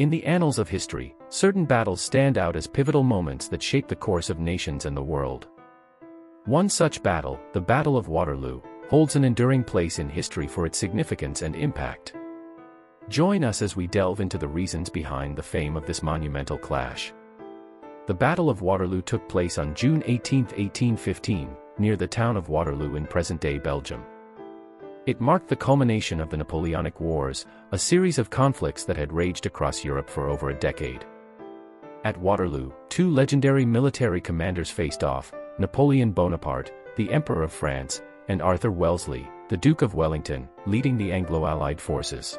In the annals of history, certain battles stand out as pivotal moments that shape the course of nations and the world. One such battle, the Battle of Waterloo, holds an enduring place in history for its significance and impact. Join us as we delve into the reasons behind the fame of this monumental clash. The Battle of Waterloo took place on June 18, 1815, near the town of Waterloo in present-day Belgium. It marked the culmination of the Napoleonic Wars, a series of conflicts that had raged across Europe for over a decade. At Waterloo, two legendary military commanders faced off, Napoleon Bonaparte, the Emperor of France, and Arthur Wellesley, the Duke of Wellington, leading the Anglo-Allied forces.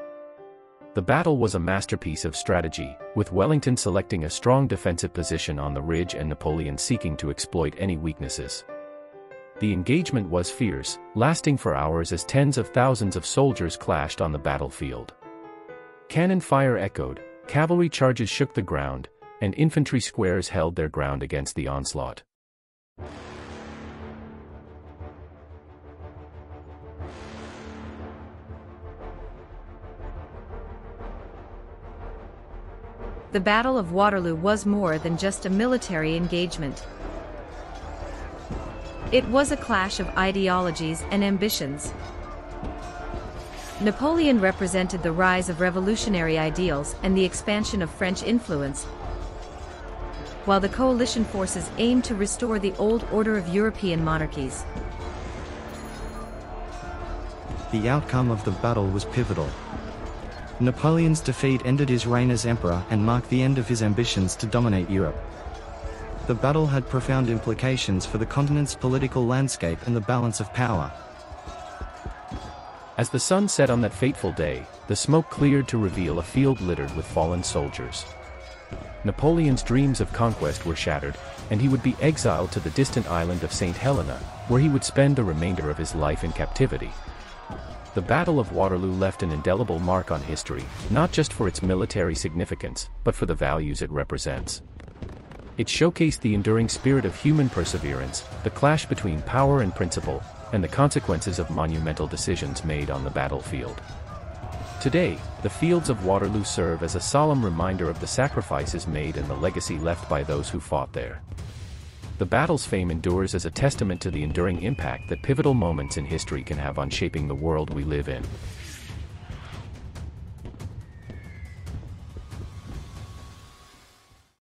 The battle was a masterpiece of strategy, with Wellington selecting a strong defensive position on the ridge and Napoleon seeking to exploit any weaknesses. The engagement was fierce, lasting for hours as tens of thousands of soldiers clashed on the battlefield. Cannon fire echoed, cavalry charges shook the ground, and infantry squares held their ground against the onslaught. The Battle of Waterloo was more than just a military engagement. It was a clash of ideologies and ambitions. Napoleon represented the rise of revolutionary ideals and the expansion of French influence, while the coalition forces aimed to restore the old order of European monarchies. The outcome of the battle was pivotal. Napoleon's defeat ended his reign as emperor and marked the end of his ambitions to dominate Europe. The battle had profound implications for the continent's political landscape and the balance of power. As the sun set on that fateful day, the smoke cleared to reveal a field littered with fallen soldiers. Napoleon's dreams of conquest were shattered, and he would be exiled to the distant island of St. Helena, where he would spend the remainder of his life in captivity. The Battle of Waterloo left an indelible mark on history, not just for its military significance, but for the values it represents. It showcased the enduring spirit of human perseverance, the clash between power and principle, and the consequences of monumental decisions made on the battlefield. Today, the fields of Waterloo serve as a solemn reminder of the sacrifices made and the legacy left by those who fought there. The battle's fame endures as a testament to the enduring impact that pivotal moments in history can have on shaping the world we live in.